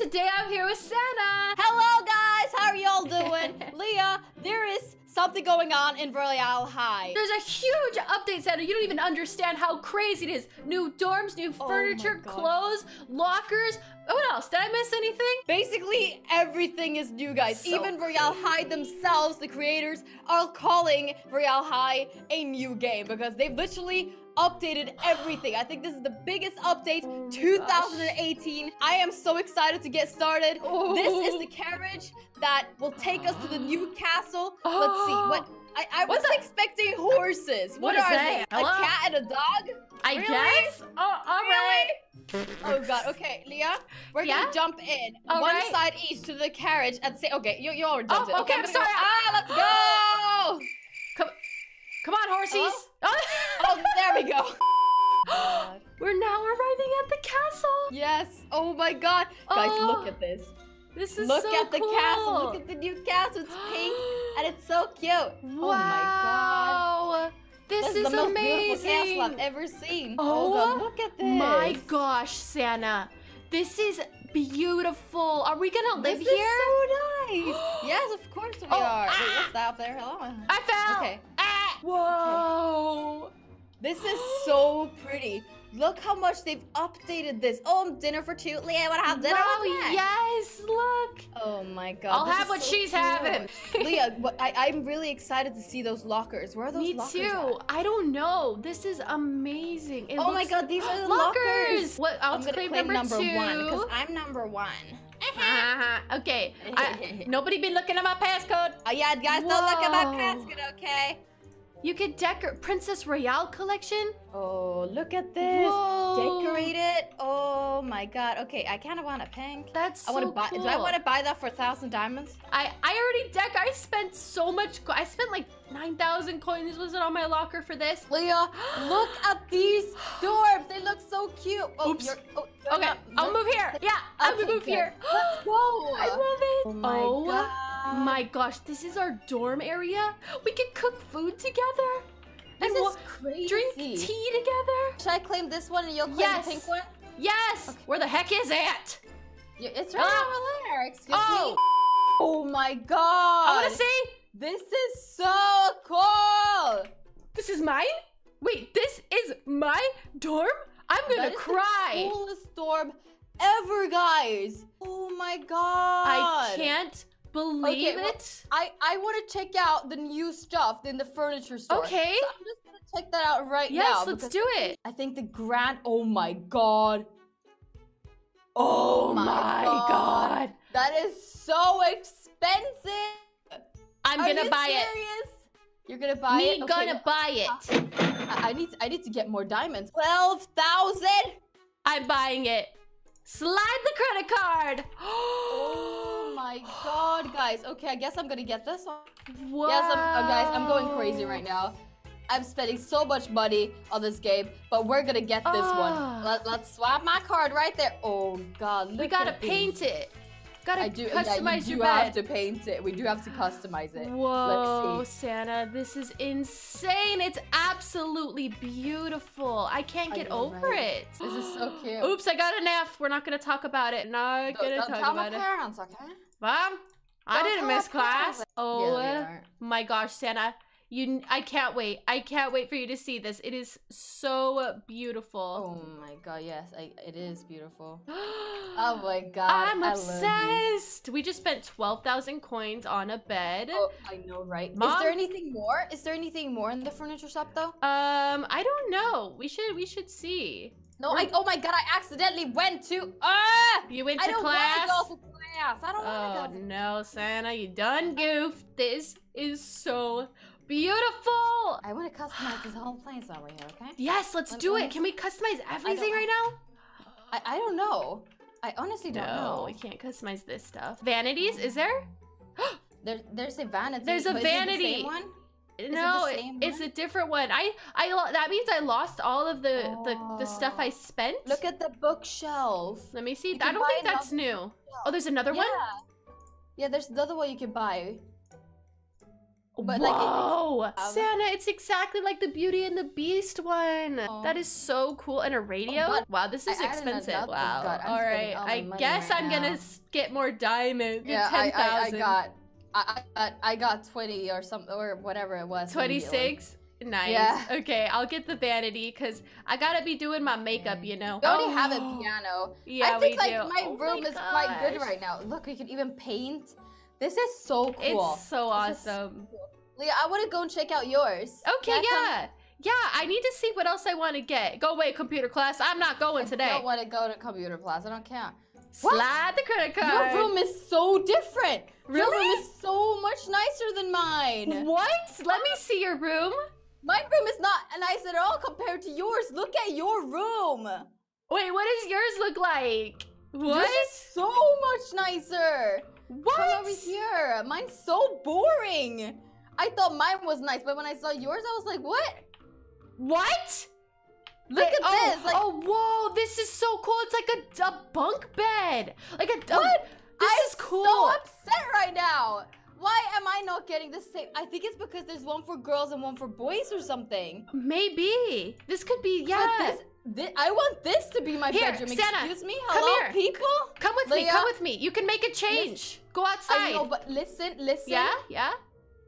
today I'm here with Sanna. Hello, guys. How are y'all doing? Leah, there is something going on in Royale High. There's a huge update, Sanna. You don't even understand how crazy it is. New dorms, new Oh furniture, God. clothes, lockers. Oh, what else? Did I miss anything? Basically, everything is new, guys. So Even Royale High themselves, the creators, are calling Royale High a new game because they've literally updated everything. I think this is the biggest update Oh my 2018. I am so excited to get started. Oh. This is the carriage that will take us to the new castle. Let's see. What I, I was expecting horses. What are that? they? Hello? A cat and a dog? I Really? guess. Oh, all right. Oh god, okay, Leah, we're Yeah? gonna jump in All one right. side each to the carriage and say, okay, you you already jumped Oh, in. okay, I'm I'm gonna go- sorry. Ah, let's go! Come on, horsies. Oh, there we go. We're now arriving at the castle. yes. Oh my god, guys, Oh, look at this. This is Look so at the cool. castle. Look at the new castle. It's pink and it's so cute. wow. Oh my god. This, This is, the most amazing. beautiful castle I've ever seen. Oh, god, look at this. My gosh, Sanna. This is beautiful. Are we gonna live here? This here? is so nice. yes, of course we Oh, are. Wait, ah. what's that up there? Hello? I fell. Okay. Ah. Whoa. This is so pretty. Look how much they've updated this. Oh, dinner for two. Leah, wanna have dinner wow, me? yes, look. Oh my god. I'll have what so she's cute. having. Leah, I, I'm really excited to see those lockers. Where are those Me lockers too. at? I don't know. This is amazing. It Oh my god, these are the lockers. lockers. What? I'll I'm gonna claim, claim number, number two. one because I'm number one. Uh-huh. okay. I, nobody been looking at my passcode. Oh yeah, guys, don't look at my passcode, okay? You could decorate Princess Royale collection. Oh, look at this. Whoa. Decorate it. Oh my god. Okay, I kind of want a pink. That's so I want to buy. cool. Do I want to buy that for a thousand diamonds? I I already deck. I spent so much. I spent like nine thousand coins. Was it on my locker for this? Leah, look at these dwarves. They look so cute. Oh, Oops. oh, Okay, not- I'll move here. Yeah, I'm gonna move here. Let's go. I love it. Oh my oh god. My gosh, this is our dorm area. We can cook food together This and is crazy. drink tea together. Should I claim this one and you'll claim Yes. the pink one? Yes. Where the heck is it? Yeah, it's right Ah. over there. Excuse Oh. me. Oh my god. I want to see. This is so cool. This is mine. Wait, this is my dorm. I'm gonna That cry. The coolest dorm ever, guys. Oh my god. I can't believe well, it. I I want to check out the new stuff in the furniture store. Okay. So I'm just gonna check that out right Yes, now. let's do it. I think the grand. Oh my god. Oh, my, god. That is so expensive. I'm Are gonna buy it. serious? You're gonna buy Me it. Okay, gonna buy it. I, I need I need to get more diamonds. Twelve thousand. I'm buying it. Slide the credit card. Oh Oh my god, guys. Okay, I guess I'm gonna get this one. Wow. Yes, I'm, uh, guys, I'm going crazy right now. I'm spending so much money on this game, but we're gonna get this Ah. one. Let, let's swap my card right there. Oh god, look We gotta at these. paint it. Gotta I do. customize yeah, you your do have to paint it. We do have to customize it. Whoa, Let's see. Sanna, this is insane. It's absolutely beautiful. I can't I get know, over right? it. This is so cute. Oops, I got an F. We're not gonna talk about it. Not Don't, gonna don't talk tell my it. parents, okay? Mom, I Don't didn't miss class. Oh Yeah, my gosh, Sanna. You I can't wait. I can't wait for you to see this. It is so beautiful. Oh my god, yes, I, it is beautiful. Oh my god, I'm I obsessed. We just spent 12,000 coins on a bed. Oh, I know, right? Mom, Is there anything more? Is there anything more in the furniture shop though? Um, I don't know. We should we should see. No, I. Oh my god, I accidentally went to. Ah! You went I to don't class. want to go to class. I don't Oh want to go. To... no, Sanna, you done goofed. This is so beautiful. I want to customize this whole place over here. Okay? Yes, let's Let- do it. Can we customize everything right now? I. I don't know. I honestly don't No, know. we can't customize this stuff. Vanities, is there? There's there's a vanity. There's a is the vanity. same one? it no, the it- it's one? a different one. I, I, that means I lost all of the, the, the stuff I Oh. spent. Look at the bookshelf. Let me see. You I don't think that's new. Oh, there's another yeah. one. Yeah, there's another one you can buy. But like, it- um, Sanna, it's exactly like the Beauty and the Beast one. Oh. That is so cool. And a radio. but wow, this is added expensive. wow. God, all right. all my I guess right I'm gonna get more diamonds. yeah, I, I, I got, I, I got, I got twenty or something or whatever it was. 26 nice Yeah. okay i'll get the vanity because i gotta be doing my makeup you know We already have a Oh, piano. yeah I think we like do. my Oh room is quite good right now. Look, we can even paint. This is so cool. it's so is so awesome Leah, I want to go and check out yours. okay come- yeah yeah i need to see what else i want to get go away computer class i'm not going I today I don't want to go to computer class. I don't care. What? slide the credit card Your room is so different. Your room is so much nicer than mine. what let me see your room My room is not nice at all compared to yours. Look at your room. wait what does yours look like what Yours is so much nicer. What Come over here. Mine's so boring. I thought mine was nice, but when I saw yours, I was like, what? what Look Wait, at oh, this. Like, oh, whoa! This is so cool. It's like a, a bunk bed. Like a. a- What? this is cool. I'm is cool. so upset right now. Why am I not getting the same? I think it's because there's one for girls and one for boys or something. Maybe this could be. But Yeah. this, thi- I want this to be my Here, bedroom. Sanna, Excuse me? come Hello, here. people? come with me. Come with me. You can make a change. Go outside. I know, but listen, listen. yeah. Yeah.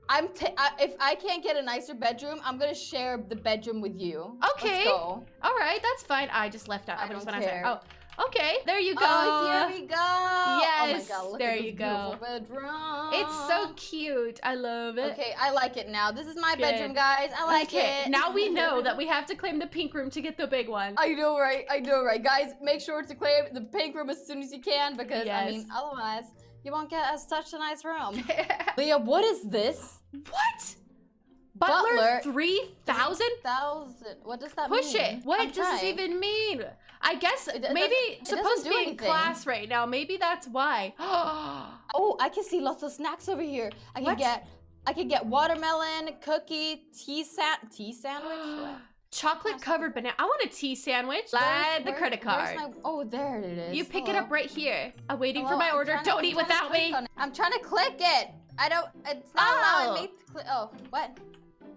I'm I, if I can't get a nicer bedroom, I'm gonna share the bedroom with you. Okay. Let's go. All right. That's fine. I just left out. I just don't went outside. care. Oh. Okay. There you oh, go. Oh, here we go. oh Yes, my God, there you go. Bedroom. It's so cute. I love it. Okay, I like it now. This is my Good. bedroom, guys. I like Okay, it. Now we know that we have to claim the pink room to get the big one. I know, right? I know, right? Guys, make sure to claim the pink room as soon as you can because, I mean, otherwise, you won't get as such a nice room. Leah, what is this? what? Butler, Butler. 3000? Thousand. What does that Push mean? Push it. What I'm does this even mean? I guess It- it maybe it's supposed to be in class right now. Maybe that's why. Oh, I can see lots of snacks over here. I can What? get, I can get watermelon, cookie, tea sa- tea sandwich. Chocolate covered banana. I want a tea sandwich. Slide the credit card. my- oh, there it is. You pick it up right here. I'm waiting for my I'm order. Don't I'm eat trying to without me. I'm trying to click it. I don't. It's not Oh. allowing me oh. to click. Oh, what?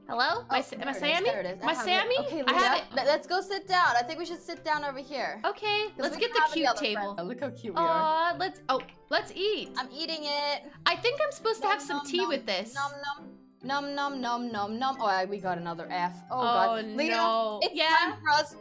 Hello? Oh, my, Sa- there my Sammy? there it is. I My it. Sammy? Okay, I have it. let- Let's go sit down. I think we should sit down over here. Okay, let's get the cute table. Oh, look how cute we are. Aw, let's. Oh, let's eat. I'm eating it. I think I'm supposed to have Nom, some nom, tea nom, with this. Nom nom. Nom nom nom nom nom. Oh, we got another F. Oh, Oh, god. Leah, no. it's Yeah. time for us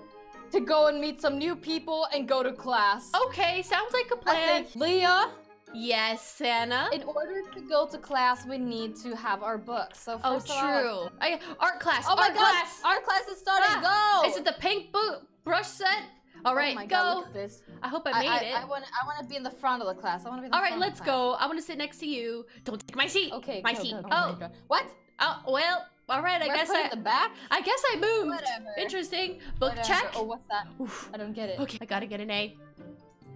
to go and meet some new people and go to class. Okay, sounds like a plan. think, Leah, Yes, Sanna. in order to go to class, we need to have our books. So Oh, of all- true. I, art class. Oh my art god, Art class is starting. Ah, go. Is it the pink boot brush set? All right, oh my go. God, look at this. I hope I I, made I, it. I want I want to be in the front of the class. I want to be the All right, let's class. go. I want to sit next to you. Don't take my seat. Okay, my go, seat. go, go, oh, go. What? oh, well. All right. I We're guess put I. in the back. I guess I moved. Whatever. Interesting. Book Whatever. check. Oh, what's that? Oof. I don't get it. Okay, I gotta get an A.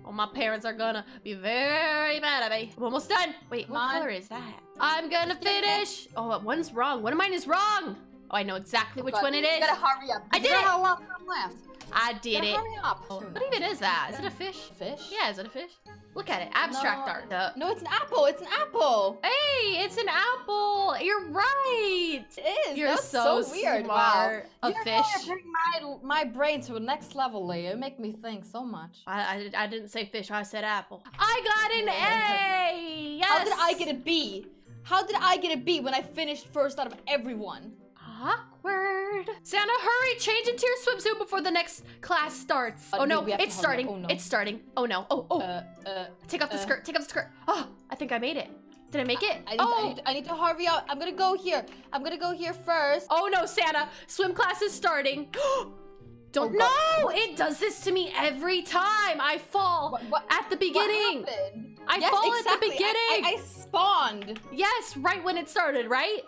Oh, my parents are gonna be very mad at me. I'm almost done. Wait, what on. color is that? I'm gonna finish. Oh, one's wrong. One of mine is wrong. Oh, I know exactly which But one it is. You gotta hurry up. I did it. have a lot of time left. I did it. Hurry up. Oh, what even is that? Is it a fish? Fish? Yeah, is it a fish? Look at it. Abstract No. art. Duh. No, it's an apple. It's an apple. Hey, it's an apple. You're right. It is. You're That's so, so, weird. smart. Wow. A you know, fish. Bring my my brain to a next level, Leah. It make me think so much. I, I, I didn't say fish. I said apple. I got an A. Yes. How did I get a B? How did I get a B when I finished first out of everyone? Awkward. Sanna, hurry! Change into your swimsuit before the next class starts. Uh, oh no, it's starting. Oh, no. It's starting. Oh no. Oh oh. Uh, uh, take off the uh. skirt. Take off the skirt. Oh, I think I made it. Did I make it? I need, oh. I, need, I need to hurry up. I'm gonna go here. I'm gonna go here first. Oh no, Sanna! Swim class is starting. Don't Oh, no! It does this to me every time I fall What, what, at the beginning. What happened? I yes, fall exactly. at the beginning. I, I, I spawned. yes, right when it started, right?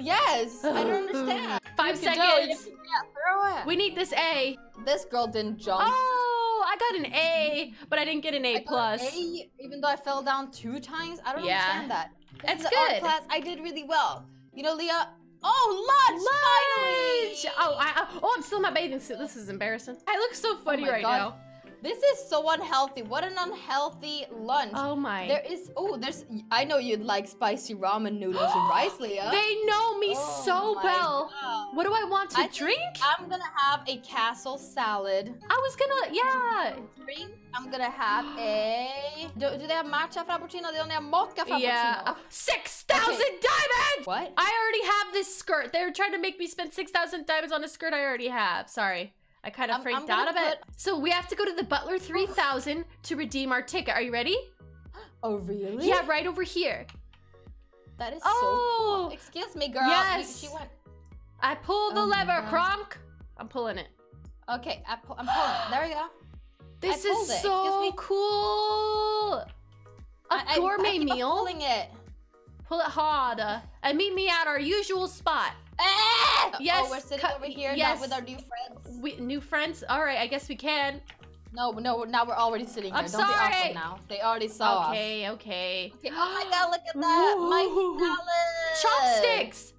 Yes, I don't understand. Five You can seconds. Yeah, throw it. We need this A. This girl didn't jump. Oh, I got an A, but I didn't get an I A got plus. A, even though I fell down two times. I don't Yeah. understand that. This That's is the art good. class. I did really well. You know, Leah. Oh, lunch! Finally! Lunch! Oh, I, I- oh, I'm still in my bathing suit. This is embarrassing. I look so funny oh my right God. now. This is so unhealthy. What an unhealthy lunch. Oh my. There is oh, there's I know you'd like spicy ramen noodles and rice, Leah. They know me Oh so well. God. What do I want to I drink? I'm gonna have a castle salad. I was gonna, yeah. Drink. I'm gonna have a. Do, do they have matcha frappuccino? They only have mocha frappuccino. Yeah. 6,000 diamonds! What? I already have this skirt. They're trying to make me spend 6,000 diamonds on a skirt I already have. Sorry. I kind of freaked out a bit. So we have to go to the Butler 3000 to redeem our ticket. Are you ready? Oh really? Yeah, right over here. That is Oh. so. Cool. Excuse me, girl. Yes. She went. I pull the Oh lever. Kronk. I'm pulling it. Okay, I pu- I'm pulling. There you go. This pulled is it. So cool. A I- I- gourmet I keep meal. Pulling it. Pull it hard. uh, And meet me at our usual spot. Yes, Oh, we're sitting over here yes. with our new friends. We, new friends? All right, I guess we can. No, no, now we're already sitting here. I'm Don't be sorry. awkward now. They already saw us. okay, okay. Okay. Oh my god, look at that. My Ooh. salad. Chopsticks!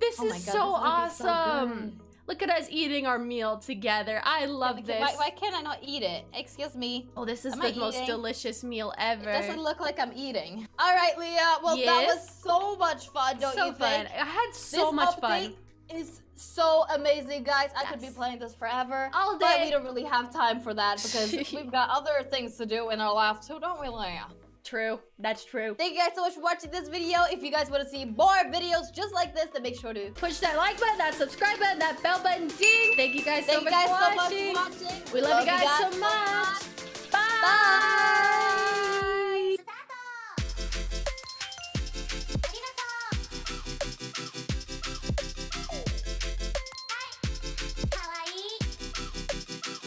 This Oh is God, so this is so awesome. Look at us eating our meal together. I love this. Why, why can't I not eat it? Excuse me. Oh, this is Am the I most eating? delicious meal ever. It doesn't look like I'm eating. All right, Leah. Well, that was so much fun, don't so you fun. think? I had so This much fun. is so amazing, guys. I could be playing this forever. All day. But we don't really have time for that because we've got other things to do in our lives too, don't we, Leah? True. That's true. Thank you guys so much for watching this video. If you guys want to see more videos just like this, then make sure to Push that like button, that subscribe button, that bell button, ding. Thank you guys Thank so you much guys for so much watching. for watching. We love, you guys, so much. Bye. Bye.